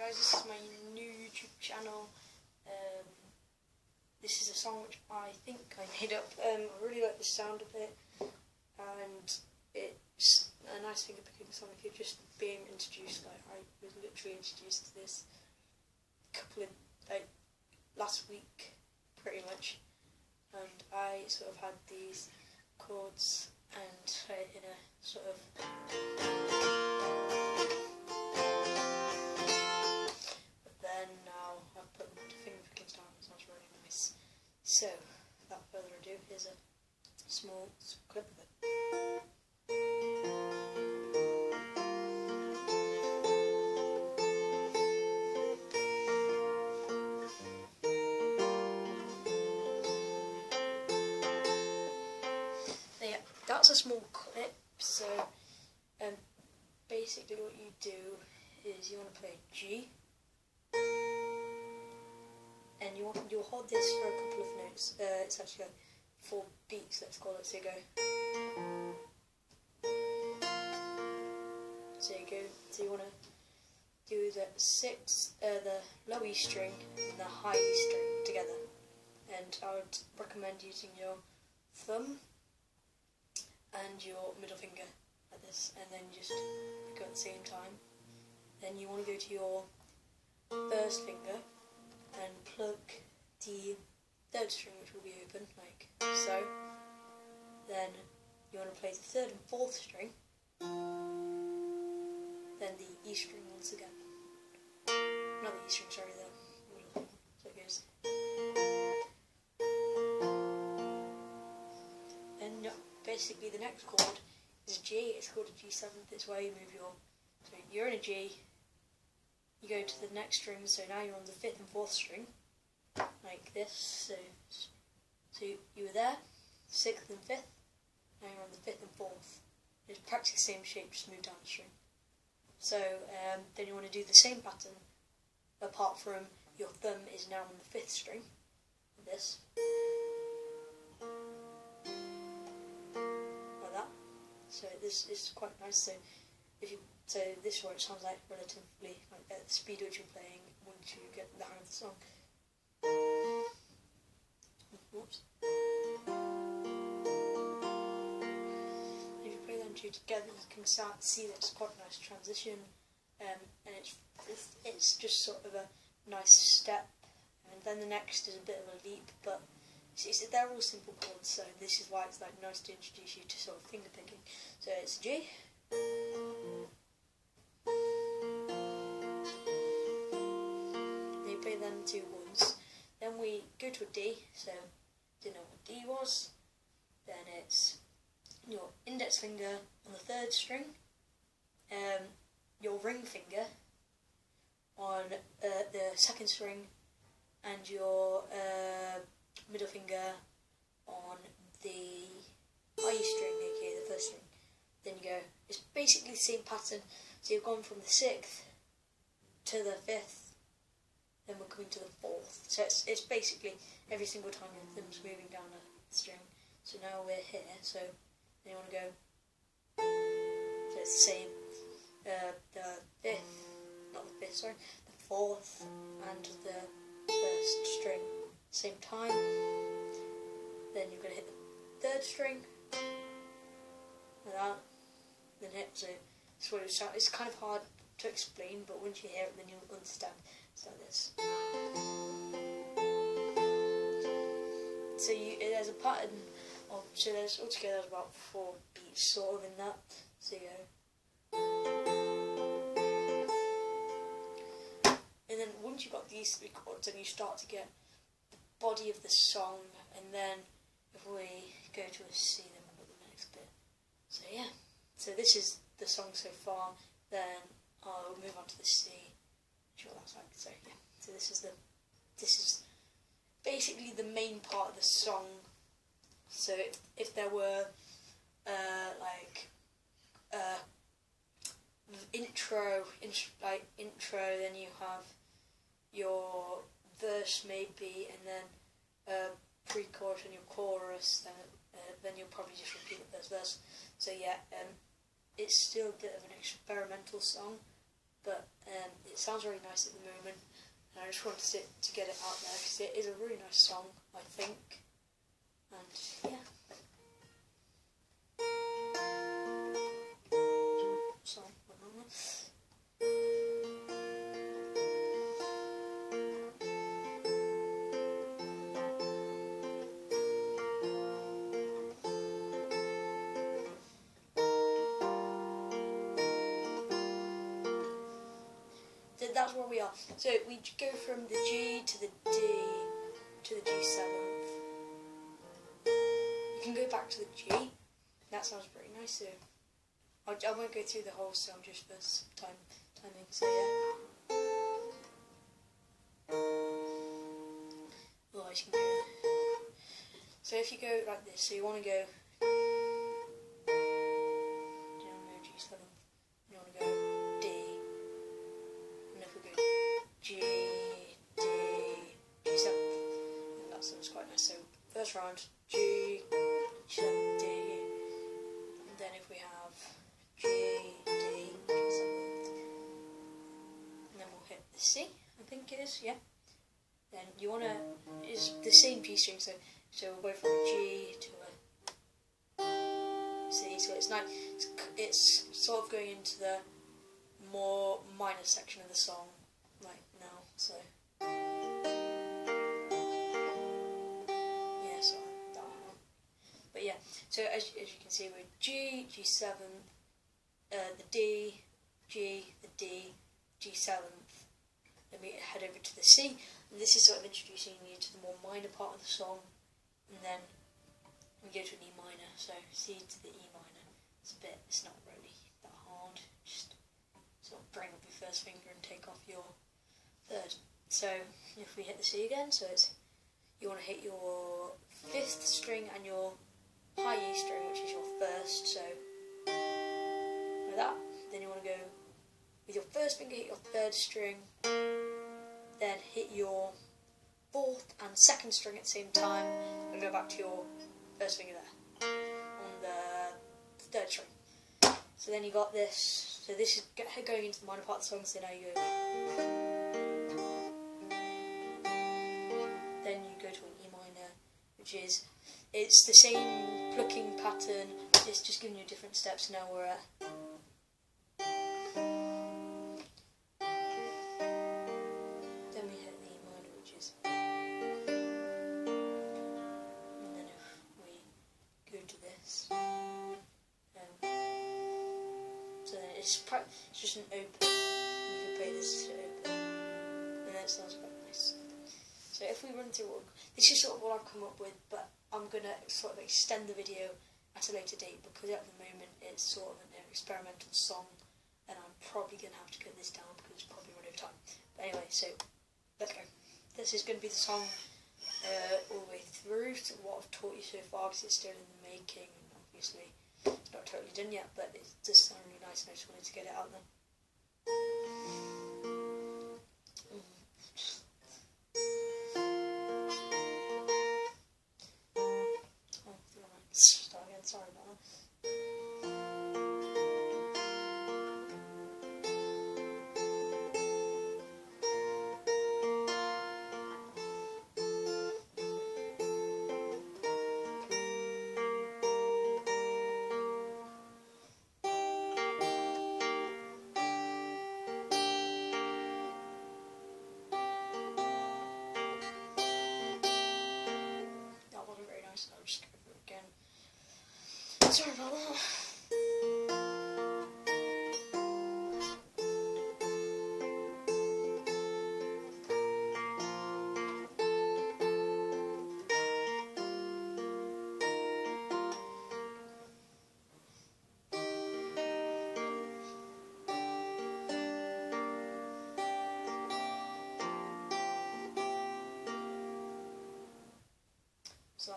guys, this is my new YouTube channel. Um, this is a song which I think I made up. Um, I really like the sound of it, and it's a nice finger picking song. If you're just being introduced, like I was literally introduced to this couple of like last week, pretty much, and I sort of had these chords and uh, in a sort of So, without further ado, here's a small clip of it. Yeah, that's a small clip, so um, basically what you do is you want to play G and you want you'll hold this for a couple of notes. Uh, it's actually like four beats. Let's call it. So you go. So you go. So you want to do the sixth, uh, the low E string and the high E string together. And I would recommend using your thumb and your middle finger like this, and then just go at the same time. Then you want to go to your first finger and plug the third string which will be open like so. Then you want to play the third and fourth string. Then the E string once again. Not the E string sorry the so it goes. And basically the next chord is G. It's called a G7 it's where you move your so you're in a G you go to the next string, so now you're on the fifth and fourth string, like this. So, so you were there, sixth and fifth, now you're on the fifth and fourth. It's practically the same shape, just move down the string. So um, then you want to do the same pattern, apart from your thumb is now on the fifth string, like this. Like that. So this is quite nice. So if you so this one it sounds like relatively like at the speed which you're playing once you get the hang of the song. Whoops. If you play them two together, you can start see that it's quite a nice transition, um, and it's it's just sort of a nice step. And then the next is a bit of a leap, but it's, they're all simple chords, so this is why it's like nice to introduce you to sort of finger picking. So it's G. D, so you know what D was? Then it's your index finger on the third string, um, your ring finger on uh, the second string, and your uh, middle finger on the I string, aka the first string. Then you go, it's basically the same pattern. So you've gone from the sixth to the fifth then we're coming to the fourth. So it's, it's basically every single time your thumb's moving down a string. So now we're here, so then you want to go, so it's the same, uh, the fifth, not the fifth, sorry, the fourth and the first string, same time, then you're going to hit the third string, like that, then hit, so it's what it's, it's kind of hard to explain, but once you hear it then you'll understand. So this. So you, there's a pattern of, so there's altogether about four beats sort of in that. So you go. And then once you've got these three chords, then you start to get the body of the song, and then if we go to a C, then we've got the next bit. So yeah, so this is the song so far, then I'll move on to the C sure that's like so yeah. So this is the this is basically the main part of the song. So if, if there were uh, like uh, intro, int- like intro, then you have your verse maybe, and then uh, pre-chorus and your chorus. Then uh, then you'll probably just repeat first verse. So yeah, um, it's still a bit of an experimental song, but um, it's sounds really nice at the moment, and I just wanted to, to get it out there because it is a really nice song, I think. And yeah. That's where we are. So we go from the G to the D to the G7. You can go back to the G. That sounds pretty nice. So I'll, I won't go through the whole song just for time timing. So yeah. Otherwise you can go. So if you go like this, so you want to go. C, I think it is, yeah. Then you want to, it's the same G string, so, so we'll go from a G to a C, so it's nice, it's, it's sort of going into the more minor section of the song right now. So yeah, so that one. But yeah, so as, as you can see, we're G, G7, uh, the D, G, the D, G7. We head over to the C, and this is sort of introducing you to the more minor part of the song, and then we go to an E minor. So C to the E minor. It's a bit. It's not really that hard. Just sort of bring up your first finger and take off your third. So if we hit the C again, so it's you want to hit your fifth string and your high E string, which is your first. So like that. Then you want to go with your first finger, hit your third string, then hit your fourth and second string at the same time, and go back to your first finger there on the third string. So then you got this. So this is going into the minor part of the song. So now you go. Then you go to an E minor, which is it's the same plucking pattern. It's just giving you different steps. Now we're at. It's, it's just an open. You can play this to open. And that sounds quite nice. So if we run through what, this is sort of what I've come up with, but I'm going to sort of extend the video at a later date because at the moment it's sort of an experimental song and I'm probably going to have to cut this down because it's probably run over time. But anyway, so let's go. This is going to be the song uh, all the way through to what I've taught you so far because it's still in the making obviously it's not totally done yet, but it does sound um, really nice and I just wanted to get it out there.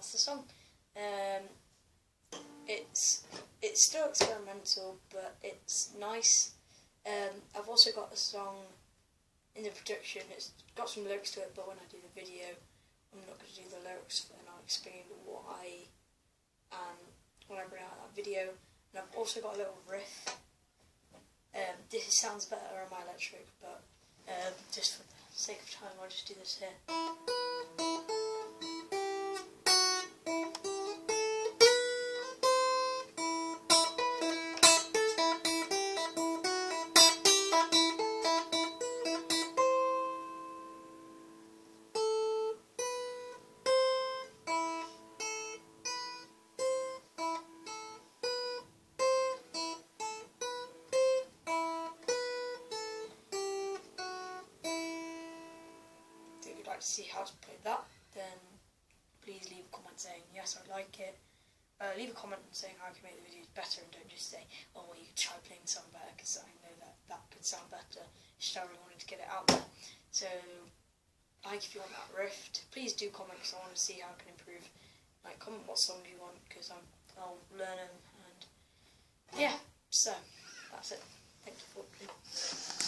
That's the song. Um, it's it's still experimental, but it's nice. Um, I've also got a song in the production. It's got some lyrics to it, but when I do the video, I'm not going to do the lyrics, and I'll explain what I um when I bring out that video. And I've also got a little riff. Um, this sounds better on my electric, but Um, just for the sake of time, I'll just do this here. See how to play that, then please leave a comment saying I like it. Uh, leave a comment saying how I can make the videos better, and don't just say, "Oh, well, you could try playing some better," because I know that that could sound better. Just I really wanted to get it out there. So, like if you want that riff, please do comment because I want to see how I can improve. Like, comment what songs you want because I'll learn them and yeah. So that's it. Thank you for watching.